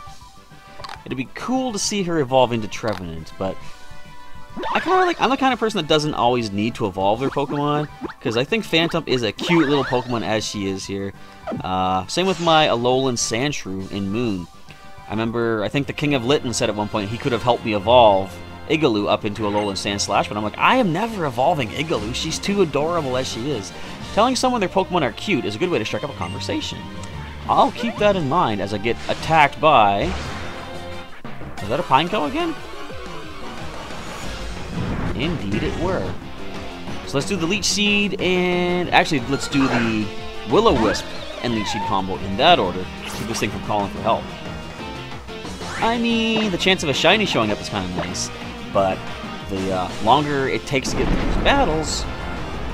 It'd be cool to see her evolve into Trevenant, but I kind of like. I'm the kind of person that doesn't always need to evolve their Pokemon because I think Phantump is a cute little Pokemon as she is here. Uh, same with my Alolan Sandshrew in Moon. I remember, I think the King of Litten said at one point he could have helped me evolve Igaloo up into Alolan Sandslash, but I'm like, I am never evolving Igaloo. She's too adorable as she is. Telling someone their Pokemon are cute is a good way to strike up a conversation. I'll keep that in mind as I get attacked by... Is that a Pineco again? Indeed it were. So let's do the Leech Seed and... Actually, let's do the Will-O-Wisp and Leech Seed combo in that order. to Keep this thing from calling for help. I mean, the chance of a shiny showing up is kind of nice, but the uh, longer it takes to get through these battles,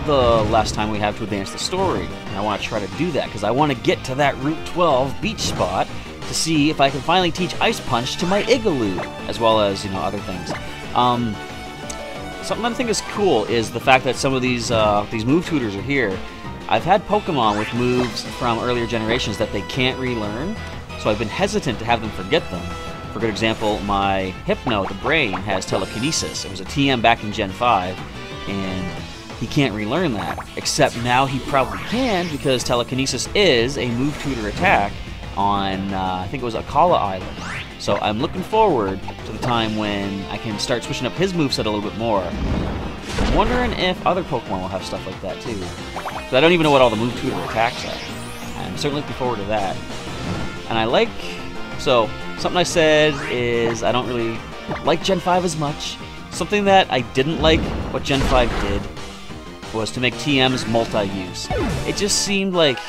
the less time we have to advance the story. And I want to try to do that because I want to get to that Route 12 beach spot to see if I can finally teach Ice Punch to my Igaloo, as well as, you know, other things. Um, something I think is cool is the fact that some of these uh, these move tutors are here. I've had Pokemon with moves from earlier generations that they can't relearn, so I've been hesitant to have them forget them. For good example, my Hypno, the brain, has telekinesis. It was a TM back in Gen 5, and he can't relearn that. Except now he probably can because telekinesis is a move tutor attack on, uh, I think it was Akala Island. So I'm looking forward to the time when I can start switching up his moveset a little bit more. I'm wondering if other Pokemon will have stuff like that too. Because I don't even know what all the move tutor attacks are. I'm certainly looking forward to that. And I like... So, something I said is I don't really like Gen 5 as much. Something that I didn't like what Gen 5 did was to make TMs multi-use. It just seemed like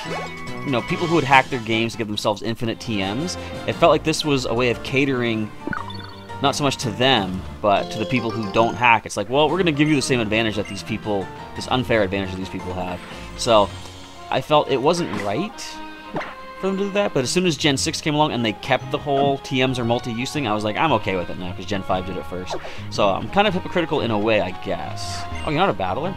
you know, people who would hack their games to give themselves infinite TMs, it felt like this was a way of catering not so much to them, but to the people who don't hack. It's like, well, we're going to give you the same advantage that these people, this unfair advantage that these people have. So, I felt it wasn't right for them to do that, but as soon as Gen 6 came along and they kept the whole TMs or multi-use thing, I was like, I'm okay with it now, because Gen 5 did it first. So, I'm kind of hypocritical in a way, I guess. Oh, you're not a battler?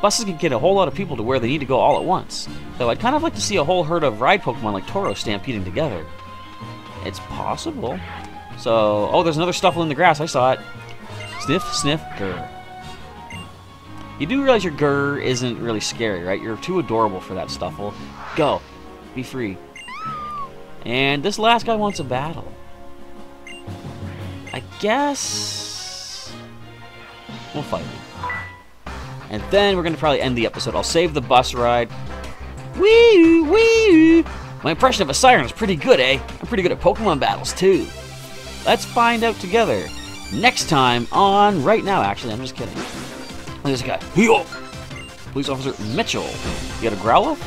Buses can get a whole lot of people to where they need to go all at once. Though I'd kind of like to see a whole herd of ride Pokemon like Tauros stampeding together. It's possible. So, oh, there's another Stufful in the grass. I saw it. Sniff, sniff, grr. You do realize your grr isn't really scary, right? You're too adorable for that Stufful. Go. Be free. And this last guy wants a battle. I guess... We'll fight him. And then we're going to probably end the episode. I'll save the bus ride. Wee wee! My impression of a siren is pretty good, eh? I'm pretty good at Pokemon battles, too. Let's find out together. Next time on... Right now, actually. I'm just kidding. There's a guy. Yo! Police Officer Mitchell. You got a Growlithe?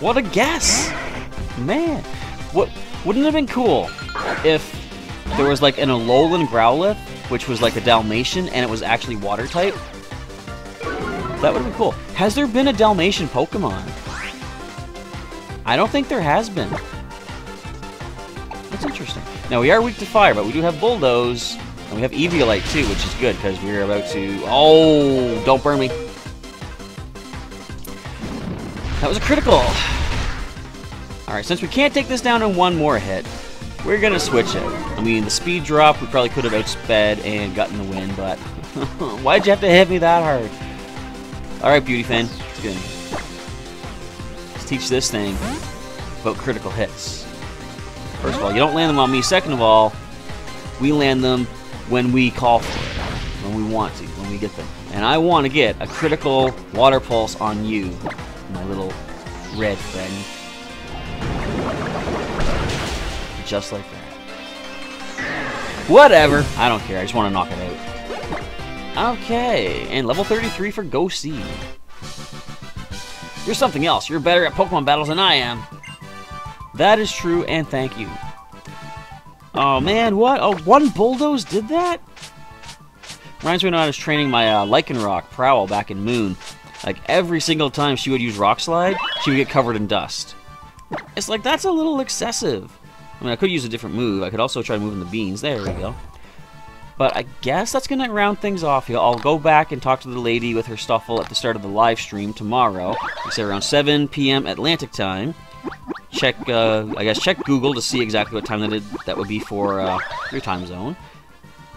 What a guess! Man. What wouldn't it have been cool if there was like an Alolan Growlithe, which was like a Dalmatian, and it was actually water type? That would have been cool. Has there been a Dalmatian Pokemon? I don't think there has been. That's interesting. Now, we are weak to fire, but we do have Bulldoze, and we have Eviolite too, which is good, because we're about to... Oh, don't burn me. That was a critical. Alright, since we can't take this down in one more hit, we're to switch it. I mean, the speed drop, we probably could have outsped and gotten the win, but why'd you have to hit me that hard? Alright, Beauty Fan. It's good. Let's teach this thing about critical hits. First of all, you don't land them on me. Second of all, we land them when we call for it. When we want to. When we get them. And I want to get a critical water pulse on you, my little red friend. Just like that. Whatever. I don't care. I just want to knock it out. Okay, and level 33 for Seed. You're something else. You're better at Pokemon battles than I am. That is true, and thank you. Oh man, what? Oh, one Bulldoze did that? Reminds me when I was training my uh, Lycanroc Prowl back in Moon. Like, every single time she would use Rock Slide, she would get covered in dust. It's like, that's a little excessive. I mean, I could use a different move. I could also try moving the beans. There we go. But I guess that's going to round things off. I'll go back and talk to the lady with her Stufful at the start of the live stream tomorrow. It's around 7 p.m. Atlantic time. Check, uh, I guess, check Google to see exactly what time that, it, that would be for uh, your time zone.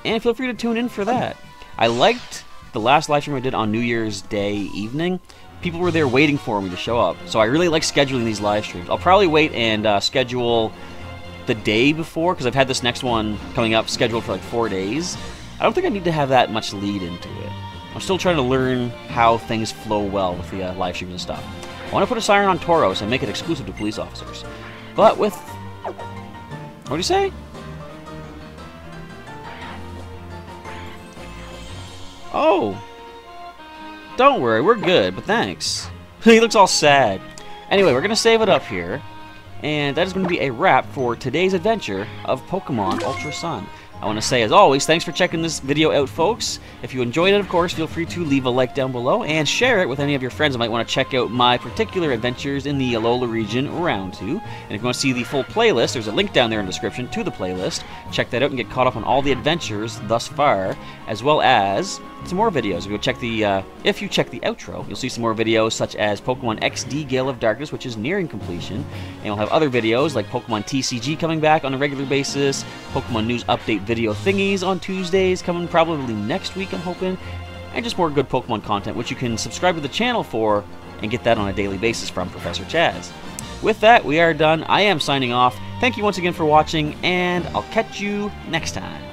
And feel free to tune in for that. I liked the last live stream I did on New Year's Day evening. People were there waiting for me to show up. So I really like scheduling these live streams. I'll probably wait and uh, schedule the day before, because I've had this next one coming up scheduled for like four days. I don't think I need to have that much lead into it. I'm still trying to learn how things flow well with the uh, live streams and stuff. I want to put a siren on Tauros and make it exclusive to police officers. But with... What do you say? Oh! Don't worry, we're good, but thanks. he looks all sad. Anyway, we're going to save it up here. And that is going to be a wrap for today's adventure of Pokemon Ultra Sun. I want to say, as always, thanks for checking this video out, folks. If you enjoyed it, of course, feel free to leave a like down below and share it with any of your friends that might want to check out my particular adventures in the Alola region Round 2. And if you want to see the full playlist, there's a link down there in the description to the playlist. Check that out and get caught up on all the adventures thus far, as well as some more videos. If you check the uh, if you check the outro, you'll see some more videos such as Pokemon XD Gale of Darkness, which is nearing completion, and we'll have other videos like Pokemon TCG coming back on a regular basis, Pokemon News Update video thingies on Tuesdays coming probably next week, I'm hoping, and just more good Pokemon content, which you can subscribe to the channel for and get that on a daily basis from Professor Chas. With that, we are done. I am signing off. Thank you once again for watching, and I'll catch you next time.